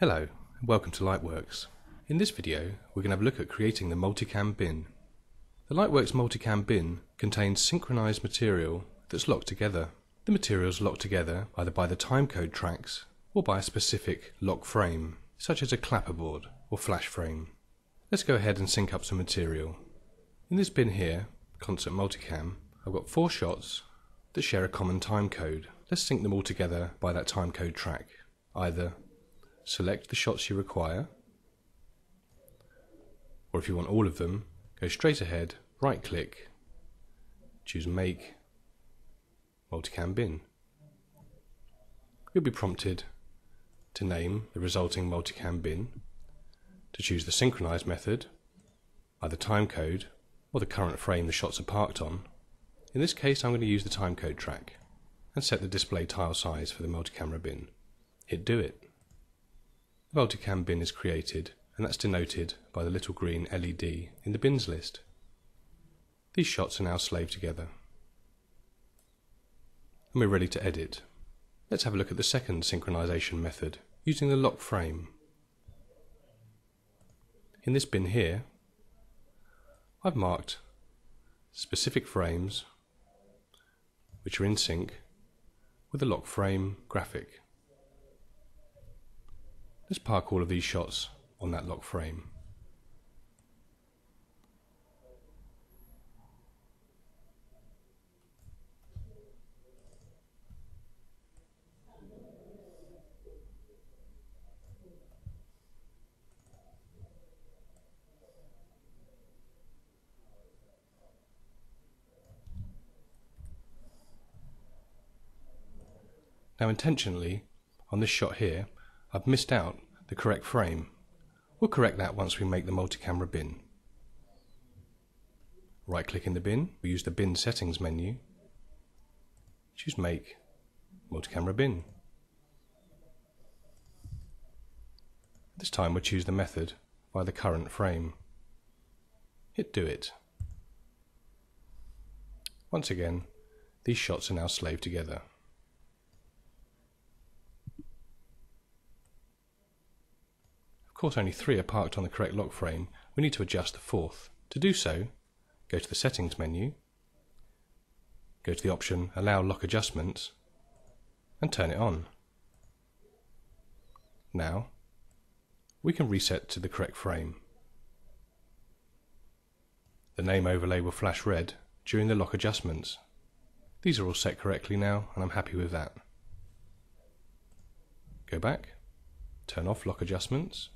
Hello, and welcome to Lightworks. In this video, we're going to have a look at creating the multicam bin. The Lightworks multicam bin contains synchronized material that's locked together. The material is locked together either by the timecode tracks or by a specific lock frame, such as a clapperboard or flash frame. Let's go ahead and sync up some material. In this bin here, Concert Multicam, I've got four shots that share a common timecode. Let's sync them all together by that timecode track. Either select the shots you require, or if you want all of them, go straight ahead, right click, choose Make Multicam Bin. You'll be prompted to name the resulting multicam bin, to choose the synchronized method, either timecode or the current frame the shots are parked on. In this case I'm going to use the timecode track and set the display tile size for the multi-camera bin. Hit do it. The multicam bin is created and that's denoted by the little green LED in the bins list. These shots are now slaved together. And we're ready to edit. Let's have a look at the second synchronization method using the lock frame. In this bin here, I've marked specific frames which are in sync with the lock frame graphic. Let's park all of these shots on that lock frame. Now intentionally, on this shot here, I've missed out the correct frame. We'll correct that once we make the multi-camera bin. Right click in the bin, we use the bin settings menu, choose make multi-camera bin. This time we'll choose the method by the current frame. Hit do it. Once again, these shots are now slaved together. Course only three are parked on the correct lock frame, we need to adjust the fourth. To do so, go to the Settings menu, go to the option Allow Lock Adjustments, and turn it on. Now, we can reset to the correct frame. The name overlay will flash red during the lock adjustments. These are all set correctly now, and I'm happy with that. Go back, turn off lock adjustments,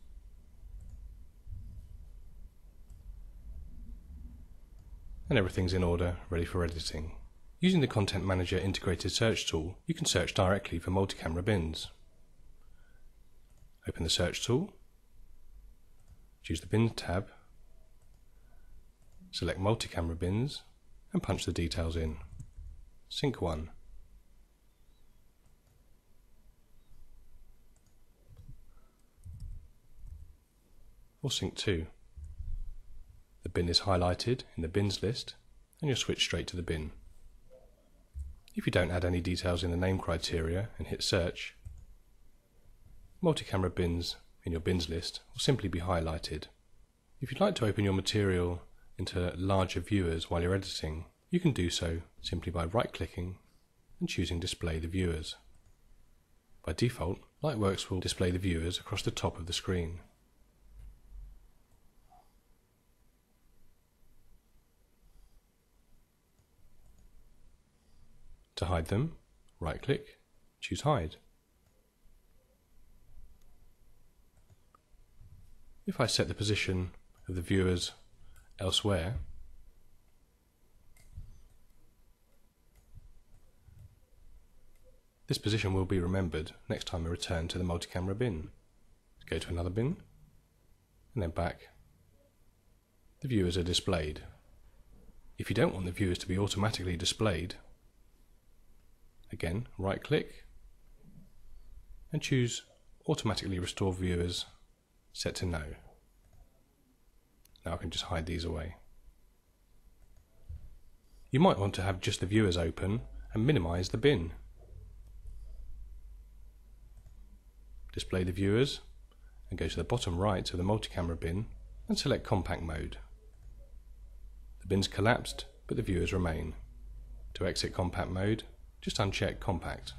and everything's in order, ready for editing. Using the Content Manager integrated search tool, you can search directly for multi-camera bins. Open the search tool, choose the Bins tab, select multi-camera bins, and punch the details in. Sync 1. Or Sync 2. Bin is highlighted in the bins list and you'll switch straight to the bin. If you don't add any details in the name criteria and hit search, multi-camera bins in your bins list will simply be highlighted. If you'd like to open your material into larger viewers while you're editing, you can do so simply by right-clicking and choosing Display the Viewers. By default, Lightworks will display the viewers across the top of the screen. To hide them, right click, choose hide. If I set the position of the viewers elsewhere, this position will be remembered next time I return to the multi-camera bin. Go to another bin, and then back. The viewers are displayed. If you don't want the viewers to be automatically displayed, Again, right click and choose automatically restore viewers set to no. Now I can just hide these away. You might want to have just the viewers open and minimize the bin. Display the viewers and go to the bottom right of the multi-camera bin and select compact mode. The bin's collapsed, but the viewers remain. To exit compact mode, just uncheck compact.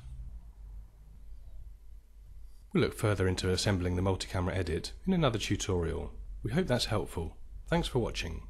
We'll look further into assembling the multi-camera edit in another tutorial. We hope that's helpful. Thanks for watching.